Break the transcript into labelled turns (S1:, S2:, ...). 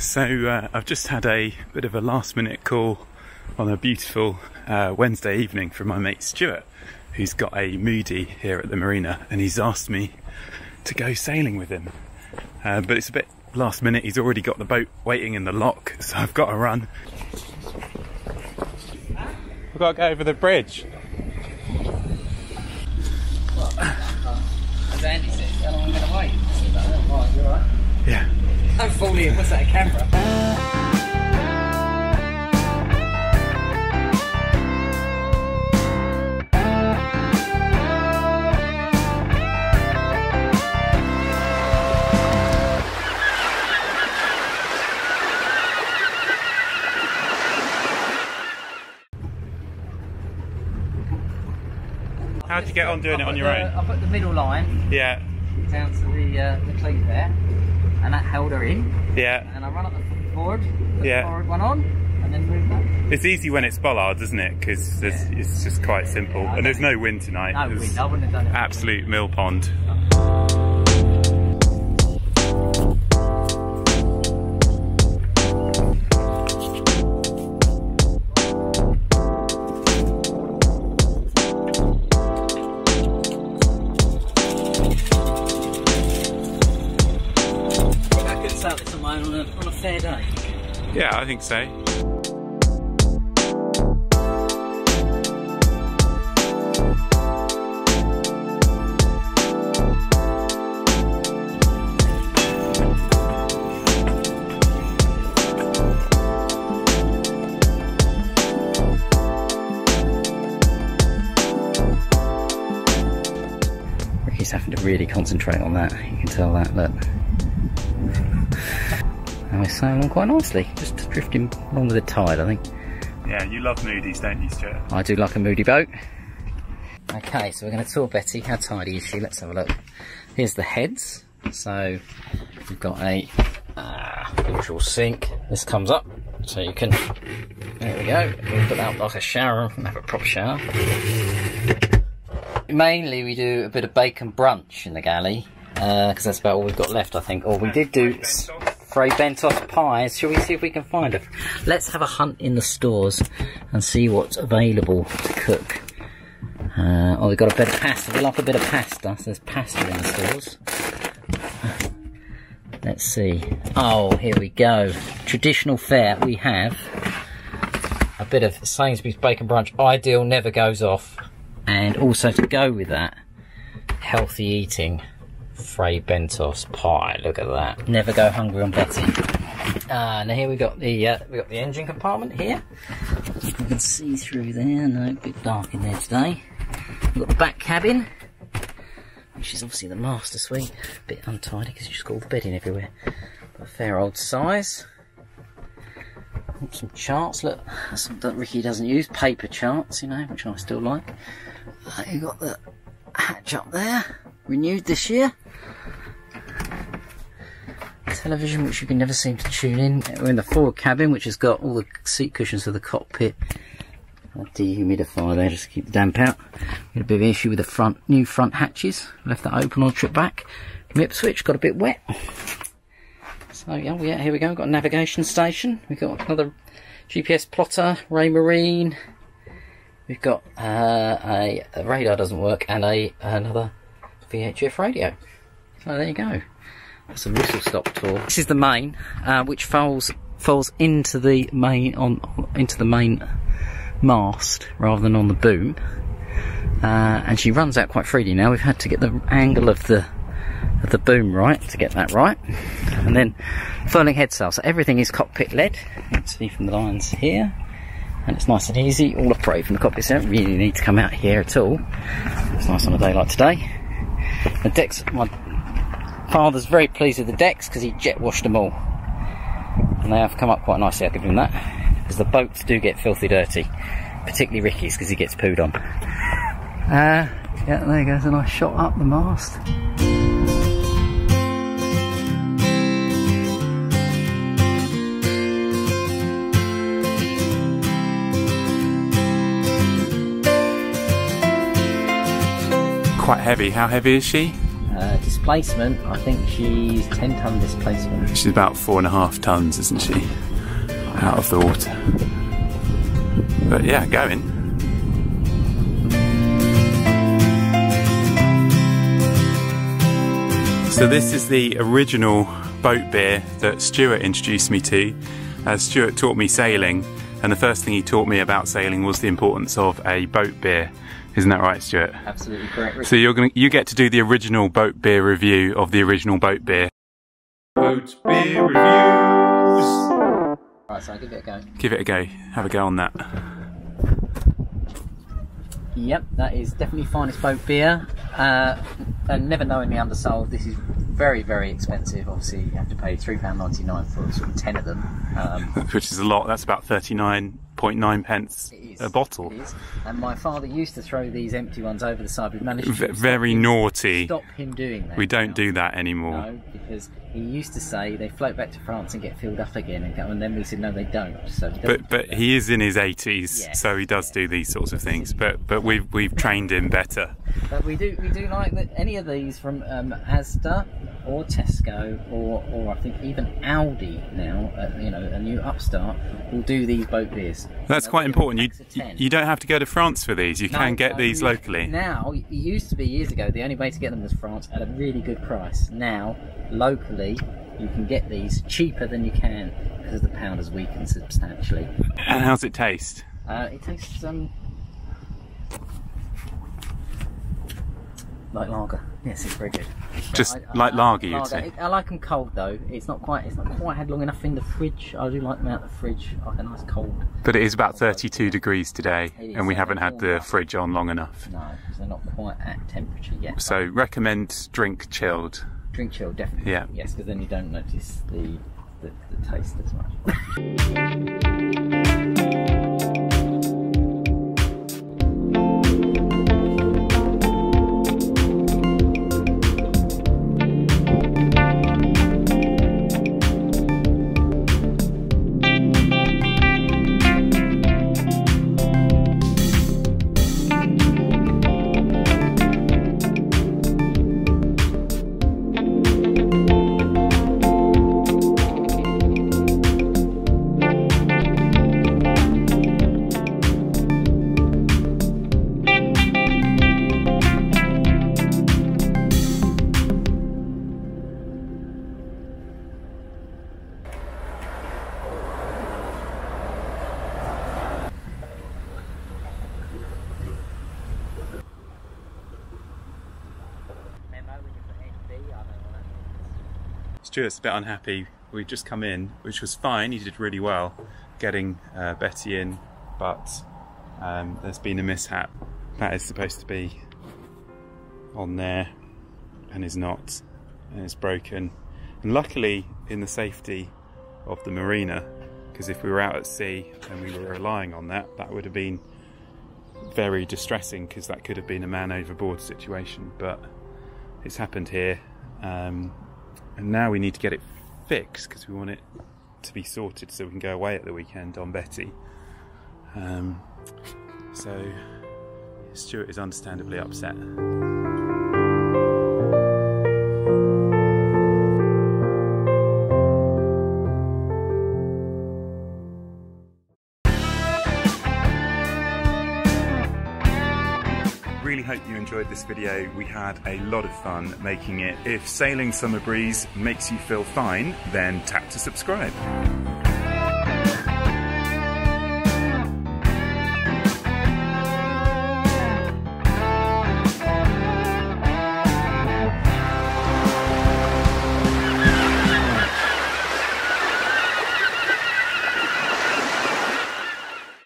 S1: So uh, I've just had a bit of a last minute call on a beautiful uh, Wednesday evening from my mate Stuart, who's got a Moody here at the marina, and he's asked me to go sailing with him. Uh, but it's a bit last minute, he's already got the boat waiting in the lock, so I've got to run. I've got to go over the bridge.
S2: As Andy how long am I going to wait? "Oh, you're.
S1: Yeah.
S2: Don't fall in, what's that, a camera?
S1: How'd you get on doing it on your own?
S2: I put the middle line
S1: Yeah,
S2: down to the uh, the cleat there, and that held her in.
S1: yeah.
S2: And I run up the forward, put
S1: Yeah.
S2: the forward one on, and then move back.
S1: It's easy when it's bollards, isn't it? Because it's just quite simple. And there's no wind tonight.
S2: No wind, I wouldn't have done it.
S1: absolute mill pond.
S2: I could sail this on on a, on a fair day.
S1: Yeah, I think so.
S2: Ricky's having to really concentrate on that. You can tell that, look. And we're sailing on quite nicely, just drifting along with the tide, I think.
S1: Yeah, you love Moody's, don't you, Stuart?
S2: I do like a moody boat. Okay, so we're going to tour Betty. How tidy is she? Let's have a look. Here's the heads. So we've got a uh, usual sink. This comes up, so you can. There we go. Put that like a shower and have a proper shower. Mainly, we do a bit of bacon brunch in the galley because that's about all we've got left, I think. Or we did do Fray Bentos pies. Shall we see if we can find them? Let's have a hunt in the stores and see what's available to cook. Uh, oh, we've got a bit of pasta. We like a bit of pasta. So there's pasta in the stores. Let's see. Oh, here we go. Traditional fare. We have a bit of Sainsbury's bacon brunch. Ideal, never goes off. And also to go with that, healthy eating. Fray Bentos pie. Look at that. Never go hungry on Betty. Uh, now here we got the uh, we got the engine compartment here. You can see through there. No, a bit dark in there today. We've got the back cabin, which is obviously the master suite. A bit untidy because you've just got all the bedding everywhere. But a fair old size. Some charts, look, some that Ricky doesn't use, paper charts, you know, which I still like. Uh, you got the hatch up there, renewed this year. Television, which you can never seem to tune in. We're in the forward cabin, which has got all the seat cushions for the cockpit. A dehumidifier there just to keep the damp out. We had a bit of an issue with the front, new front hatches. Left that open on trip back. From switch got a bit wet. So yeah, yeah, here we go. We've got a navigation station. We've got another GPS plotter, Raymarine. We've got uh, a, a radar doesn't work and a another VHF radio. So there you go. That's a whistle stop tour. This is the main, uh, which falls falls into the main on into the main mast rather than on the boom. Uh, and she runs out quite freely now. We've had to get the angle of the of the boom right to get that right. And then furling head sail. So everything is cockpit led. You can see from the lines here. And it's nice and easy. All operate from the cockpit. So you don't really need to come out here at all. It's nice on a day like today. The decks, my father's very pleased with the decks because he jet washed them all. And they have come up quite nicely, I'll give him that. Because the boats do get filthy dirty. Particularly Ricky's because he gets pooed on. Uh, yeah, there goes a nice shot up the mast.
S1: Quite heavy. How heavy is she?
S2: Uh, Uh, displacement, I think she's 10 ton displacement.
S1: She's about four and a half tons, isn't she? Out of the water. But yeah, going. So this is the original boat beer that Stuart introduced me to. As Stuart taught me sailing, and the first thing he taught me about sailing was the importance of a boat beer. Isn't that right, Stuart?
S2: Absolutely correct.
S1: So you're gonna you get to do the original boat beer review of the original boat beer. Boat beer reviews.
S2: Right, so I'll give it a go.
S1: Give it a go. Have a go on that.
S2: Yep, that is definitely finest boat beer. Uh, and never knowing the undersold, this is very, very expensive. Obviously, you have to pay £3.99 for sort of 10 of them. Um,
S1: Which is a lot. That's about thirty nine point nine pence
S2: it is,
S1: a bottle.
S2: And my father used to throw these empty ones over the side. We've managed to
S1: V-
S2: stop
S1: very
S2: him-
S1: naughty.
S2: Stop him doing that.
S1: We don't
S2: now.
S1: do that anymore.
S2: No, because he used to say they float back to France and get filled up again, and, then we said no, they don't. So
S1: But but he is in his eighties,
S2: Yes,
S1: so he does do these sorts of things. But but we've we've trained him better.
S2: But we do we do like that any of these from um, Asda or Tesco or or I think even Aldi now, uh, you know, a new upstart will do these boat beers.
S1: That's
S2: They'll
S1: quite important. You
S2: packs of 10.
S1: you don't have to go to France for these. You
S2: No,
S1: can get
S2: no,
S1: these locally.
S2: Now, it used to be years ago, the only way to get them was France at a really good price. Now, locally, you can get these cheaper than you can because the pound has weakened substantially.
S1: And how's it taste?
S2: Uh, it tastes um, like lager. Yes, it's very good.
S1: Just like lager, you'd say?
S2: I like them cold though. It's not quite. It's not quite had long enough in the fridge. I do like them out of the fridge, like a nice cold.
S1: But it is about 32 degrees today, and we haven't had the
S2: warm.
S1: fridge on long enough.
S2: No, because they're not quite at temperature yet.
S1: So recommend drink chilled.
S2: drink chilled, definitely.
S1: Yeah.
S2: Yes, because then you don't notice the the, the taste as much.
S1: Stuart's a bit unhappy. We've just come in, which was fine. He did really well getting uh, Betty in, but um, there's been a mishap. That is supposed to be on there and is not, and it's broken. And luckily, in the safety of the marina, because if we were out at sea and we were relying on that, that would have been very distressing because that could have been a man overboard situation. But it's happened here. Um, and now we need to get it fixed because we want it to be sorted so we can go away at the weekend on Betty. Um, so Stuart is understandably upset. Hope you enjoyed this video. We had a lot of fun making it. If Sailing Summer Breeze makes you feel fine, then tap to subscribe.